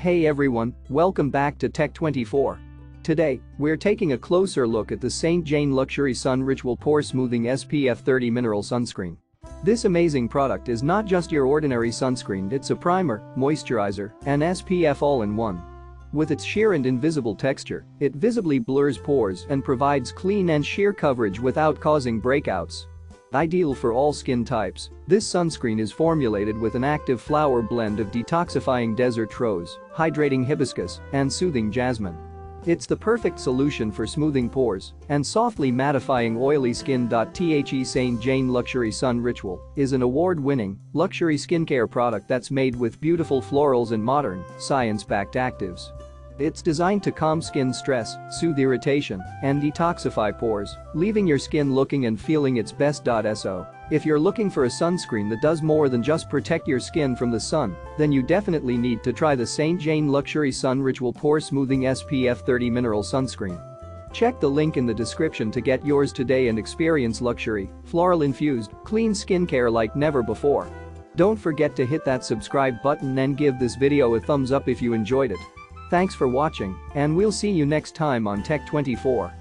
Hey everyone, welcome back to Tech24. Today, we're taking a closer look at the St. Jane Luxury Sun Ritual Pore Smoothing SPF 30 Mineral Sunscreen. This amazing product is not just your ordinary sunscreen, it's a primer, moisturizer, and SPF all-in-one. With its sheer and invisible texture, it visibly blurs pores and provides clean and sheer coverage without causing breakouts. Ideal for all skin types, this sunscreen is formulated with an active flower blend of detoxifying desert rose, hydrating hibiscus, and soothing jasmine. It's the perfect solution for smoothing pores and softly mattifying oily skin. The St. Jane Luxury Sun Ritual is an award-winning luxury skincare product that's made with beautiful florals and modern, science-backed actives. It's designed to calm skin stress, soothe irritation, and detoxify pores, leaving your skin looking and feeling its best. So, if you're looking for a sunscreen that does more than just protect your skin from the sun, then you definitely need to try the St. Jane Luxury Sun Ritual Pore Smoothing SPF 30 Mineral Sunscreen. Check the link in the description to get yours today and experience luxury, floral-infused, clean skincare like never before. Don't forget to hit that subscribe button and give this video a thumbs up if you enjoyed it. Thanks for watching, and we'll see you next time on Tech24.